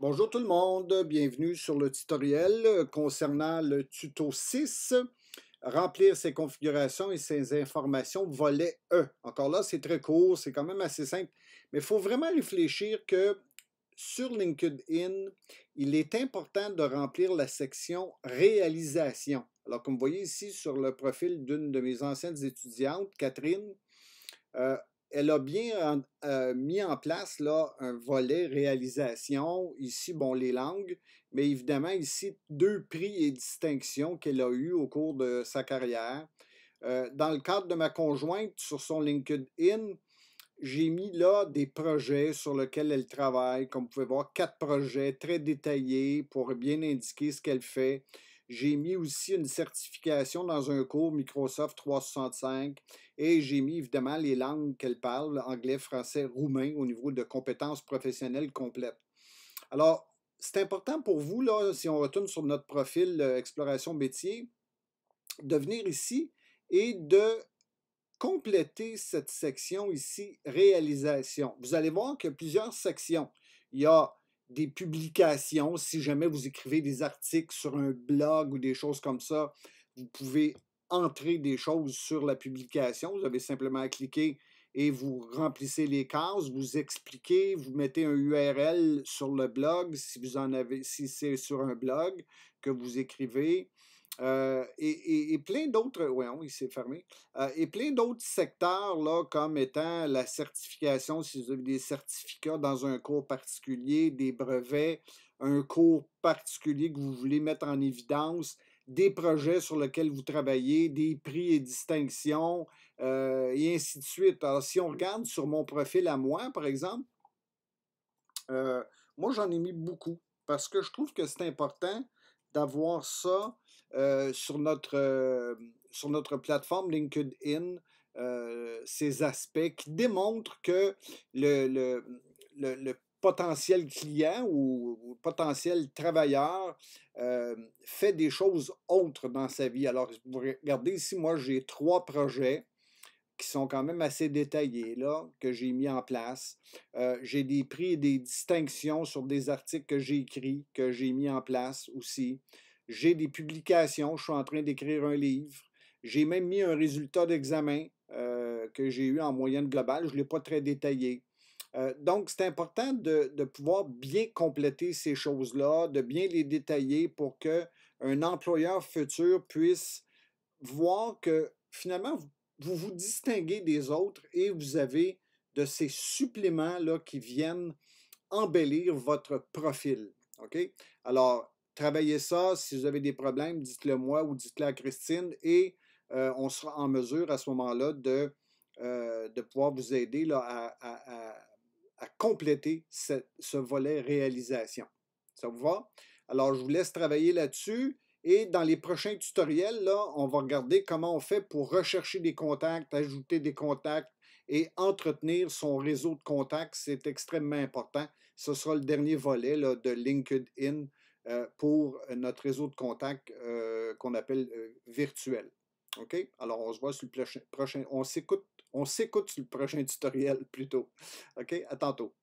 Bonjour tout le monde, bienvenue sur le tutoriel euh, concernant le tuto 6, remplir ses configurations et ses informations, volet E. Encore là, c'est très court, c'est quand même assez simple, mais il faut vraiment réfléchir que sur LinkedIn, il est important de remplir la section réalisation. Alors, comme vous voyez ici sur le profil d'une de mes anciennes étudiantes, Catherine, euh, elle a bien euh, mis en place là, un volet réalisation. Ici, bon, les langues, mais évidemment, ici, deux prix et distinctions qu'elle a eus au cours de sa carrière. Euh, dans le cadre de ma conjointe, sur son LinkedIn, j'ai mis là des projets sur lesquels elle travaille. Comme vous pouvez voir, quatre projets très détaillés pour bien indiquer ce qu'elle fait. J'ai mis aussi une certification dans un cours Microsoft 365 et j'ai mis évidemment les langues qu'elle parle, anglais, français, roumain, au niveau de compétences professionnelles complètes. Alors, c'est important pour vous, là, si on retourne sur notre profil euh, Exploration métier, de venir ici et de compléter cette section ici, réalisation. Vous allez voir qu'il y a plusieurs sections. Il y a des publications. Si jamais vous écrivez des articles sur un blog ou des choses comme ça, vous pouvez entrer des choses sur la publication. Vous avez simplement à cliquer et vous remplissez les cases, vous expliquez, vous mettez un URL sur le blog si vous en avez, si c'est sur un blog que vous écrivez. Euh, et, plein d'autres, il s'est fermé, euh, et plein d'autres secteurs, là, comme étant la certification, si vous avez des certificats dans un cours particulier, des brevets, un cours particulier que vous voulez mettre en évidence, des projets sur lesquels vous travaillez, des prix et distinctions, euh, et ainsi de suite. Alors, si on regarde sur mon profil à moi, par exemple, moi, j'en ai mis beaucoup parce que je trouve que c'est important d'avoir ça euh, sur, notre, euh, sur notre plateforme LinkedIn, euh, ces aspects qui démontrent que le, le, le, potentiel client ou, potentiel travailleur fait des choses autres dans sa vie. Alors, vous regardez ici, moi, j'ai trois projets qui sont quand même assez détaillés, là, que j'ai mis en place. j'ai des prix et des distinctions sur des articles que j'ai écrits, que j'ai mis en place aussi. J'ai des publications, je suis en train d'écrire un livre. J'ai même mis un résultat d'examen euh, que j'ai eu en moyenne globale. Je ne l'ai pas très détaillé. Euh, donc, c'est important de, pouvoir bien compléter ces choses-là, de bien les détailler pour qu'un employeur futur puisse voir que finalement, vous, vous distinguez des autres et vous avez de ces suppléments-là qui viennent embellir votre profil. OK? Alors, travaillez ça. Si vous avez des problèmes, dites-le moi ou dites-le à Christine et euh, on sera en mesure à ce moment-là de, euh, de pouvoir vous aider là, à, compléter ce, volet réalisation. Ça vous va? Alors, je vous laisse travailler là-dessus. Et dans les prochains tutoriels, là, on va regarder comment on fait pour rechercher des contacts, ajouter des contacts et entretenir son réseau de contacts. C'est extrêmement important. Ce sera le dernier volet là, de LinkedIn euh, pour notre réseau de contacts euh, qu'on appelle euh, virtuel. OK? Alors, on se voit sur le prochain, on s'écoute sur le prochain tutoriel plutôt. OK? À tantôt.